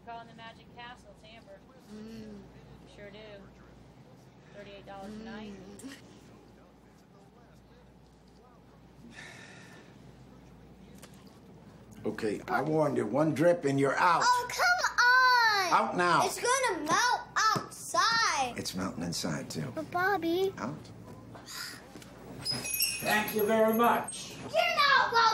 to call in the Magic Castle, it's Amber. Mm. Sure do. Thirty-eight dollars a mm. night. Okay, I warned you. One drip and you're out. Oh, come on! Out now. It's gonna melt outside. It's melting inside, too. But Bobby, Out. Thank you very much. you're not welcome.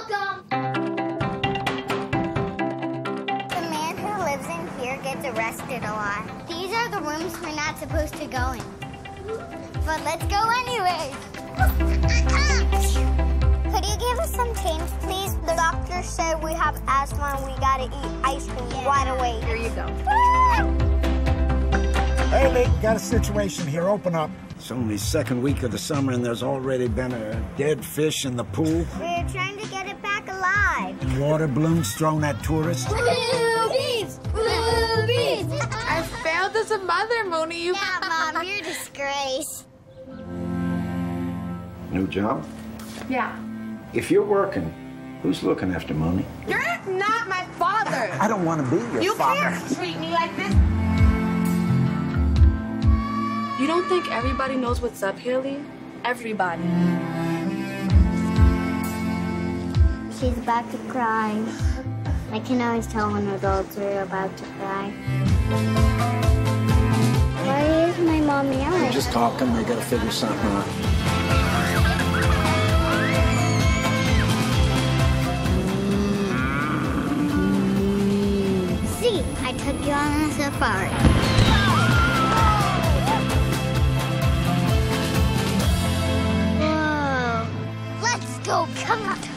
Gets arrested a lot. These are the rooms we're not supposed to go in. But let's go anyway. Could you give us some change, please? The doctor said we have asthma and we gotta eat ice cream right away. Here you go. Hey, Lee, got a situation here. Open up. It's only second week of the summer, and there's already been a dead fish in the pool We're trying to get it back alive. and water balloons thrown at tourists. a mother, Moonee. You yeah, Mom, you're a disgrace. New job? Yeah. If you're working, who's looking after Moonee? You're not my father. I don't want to be your You father. can't treat me like this. You don't think everybody knows what's up, Halley? Everybody. She's about to cry. I can always tell when adults are about to cry talking. They got to figure something out. See, I took you on a safari. Whoa. Let's go, come on.